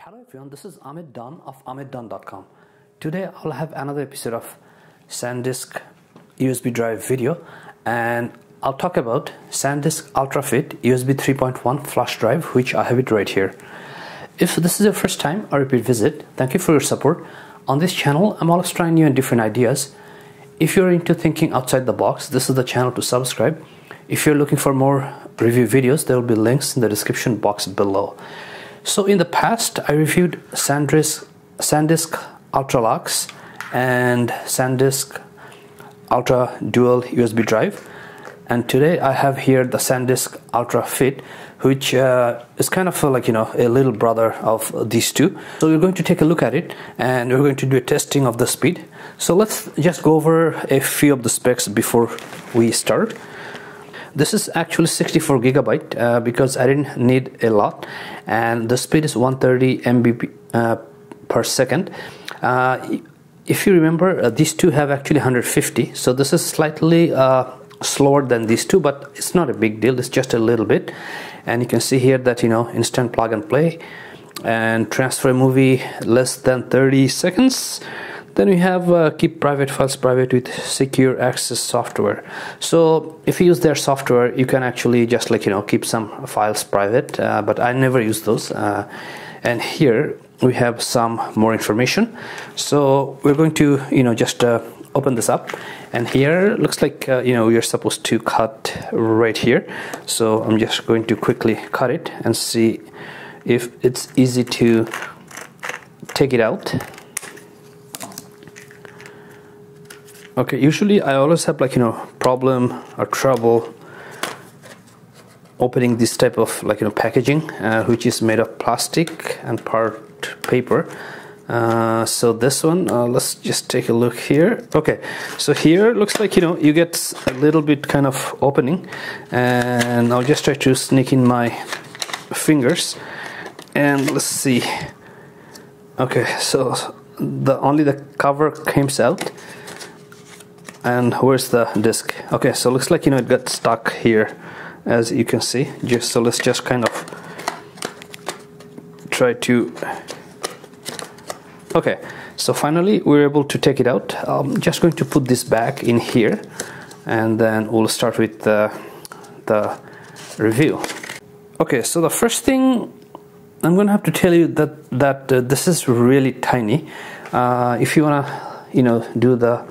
Hello everyone, this is Ahmed Dawn of AhmedDawn.com. Today I'll have another episode of SanDisk USB drive video and I'll talk about SanDisk UltraFit USB 3.1 flash drive which I have it right here. If this is your first time or repeat visit, thank you for your support. On this channel, I'm always trying new and different ideas. If you're into thinking outside the box, this is the channel to subscribe. If you're looking for more review videos, there will be links in the description box below. So in the past, I reviewed SanDisk, SanDisk Ultra Luxe and SanDisk Ultra Dual USB drive. And today I have here the SanDisk Ultra Fit, which uh, is kind of like you know a little brother of these two. So we're going to take a look at it, and we're going to do a testing of the speed. So let's just go over a few of the specs before we start. This is actually 64 gigabyte uh, because I didn't need a lot, and the speed is 130 MB uh, per second. Uh, if you remember, uh, these two have actually 150, so this is slightly uh, slower than these two, but it's not a big deal. It's just a little bit, and you can see here that you know instant plug and play, and transfer a movie less than 30 seconds then we have uh, keep private files private with secure access software. So if you use their software you can actually just like you know keep some files private uh, but i never use those uh, and here we have some more information. So we're going to you know just uh, open this up and here looks like uh, you know you're supposed to cut right here. So i'm just going to quickly cut it and see if it's easy to take it out okay usually I always have like you know problem or trouble opening this type of like you know packaging uh, which is made of plastic and part paper. Uh, so this one uh, let's just take a look here. Okay so here looks like you know you get a little bit kind of opening and I'll just try to sneak in my fingers and let's see. Okay so the only the cover comes out and where's the disk? Okay so it looks like you know it got stuck here as you can see. Just so let's just kind of try to okay so finally we're able to take it out. I'm just going to put this back in here and then we'll start with the, the review. Okay so the first thing I'm gonna have to tell you that that uh, this is really tiny. Uh, if you wanna you know do the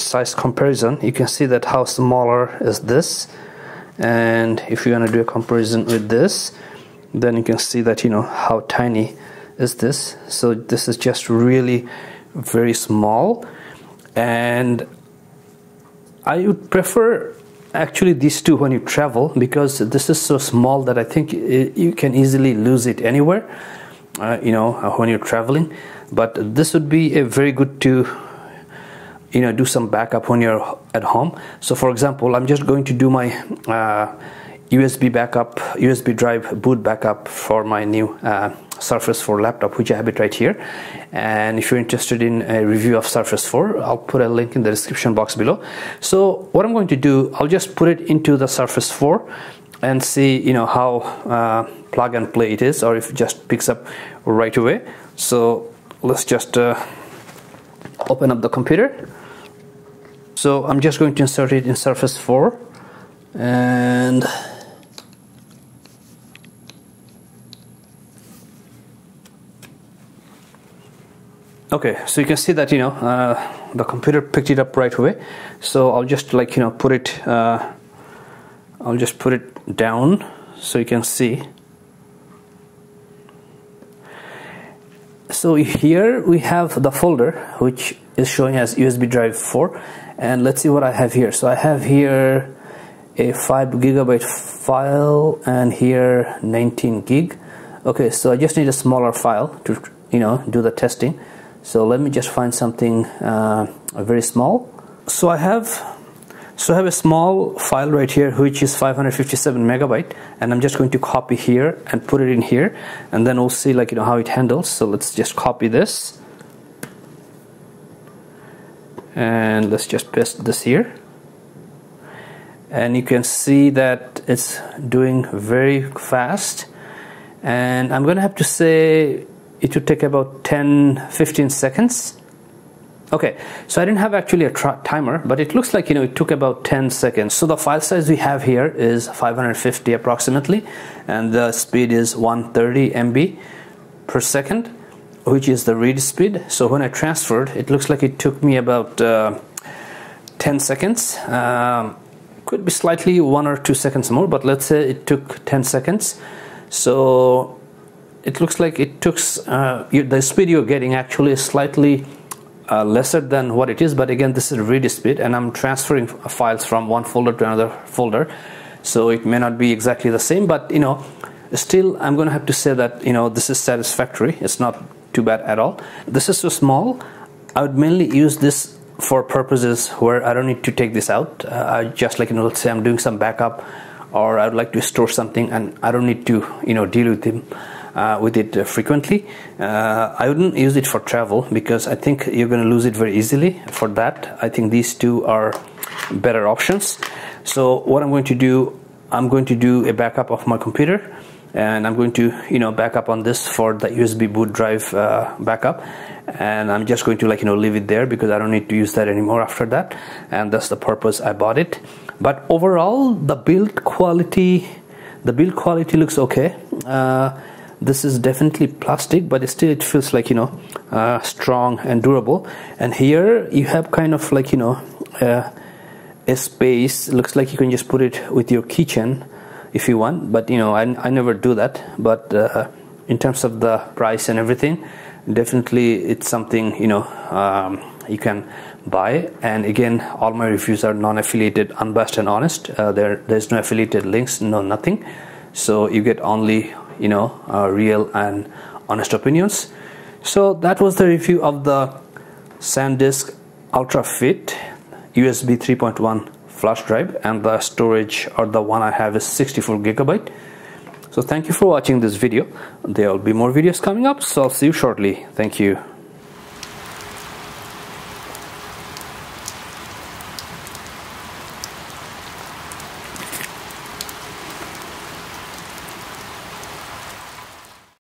size comparison you can see that how smaller is this. And if you want to do a comparison with this then you can see that you know how tiny is this. So this is just really very small. And I would prefer actually these two when you travel because this is so small that I think you can easily lose it anywhere uh, you know when you're traveling. But this would be a very good to you know do some backup when you're at home. So for example i'm just going to do my uh, usb backup usb drive boot backup for my new uh, surface 4 laptop which i have it right here. And if you're interested in a review of surface 4 i'll put a link in the description box below. So what i'm going to do i'll just put it into the surface 4 and see you know how uh, plug and play it is or if it just picks up right away. So let's just uh, open up the computer so I'm just going to insert it in surface 4 and okay so you can see that you know uh, the computer picked it up right away. So I'll just like you know put it uh, I'll just put it down so you can see so here we have the folder which is showing as USB drive 4 and let's see what I have here. So I have here a 5 gigabyte file and here 19 gig. Okay so I just need a smaller file to you know do the testing. So let me just find something uh, very small. So I have so I have a small file right here which is 557 megabyte and I'm just going to copy here and put it in here and then we'll see like you know how it handles. So let's just copy this. And let's just paste this here. And you can see that it's doing very fast. And I'm gonna have to say it would take about 10 15 seconds okay so I didn't have actually a timer but it looks like you know it took about 10 seconds. So the file size we have here is 550 approximately and the speed is 130 MB per second which is the read speed. So when I transferred it looks like it took me about uh, 10 seconds. Um, could be slightly one or two seconds more but let's say it took 10 seconds. So it looks like it took uh, the speed you're getting actually is slightly uh, lesser than what it is but again this is read speed and I'm transferring files from one folder to another folder. So it may not be exactly the same but you know still I'm gonna have to say that you know this is satisfactory. It's not too bad at all. This is so small. I would mainly use this for purposes where I don't need to take this out. Uh, just like you know let's say I'm doing some backup or I would like to store something and I don't need to you know deal with them uh, with it uh, frequently. Uh, I wouldn't use it for travel because I think you're going to lose it very easily. For that, I think these two are better options. So what I'm going to do, I'm going to do a backup of my computer and I'm going to you know back up on this for the USB boot drive uh, backup and I'm just going to like you know leave it there because I don't need to use that anymore after that and that's the purpose I bought it but overall the build quality the build quality looks okay uh, this is definitely plastic but still it feels like you know uh, strong and durable. And here you have kind of like you know uh, a space. Looks like you can just put it with your kitchen if you want but you know I, I never do that. But uh, in terms of the price and everything definitely it's something you know um, you can buy. And again all my reviews are non-affiliated unbiased and honest. Uh, there there's no affiliated links no nothing. So you get only you know uh, real and honest opinions. So that was the review of the SanDisk Ultra Fit USB 3.1 flash drive and the storage or the one I have is 64 gigabyte. So thank you for watching this video. There will be more videos coming up so I'll see you shortly. Thank you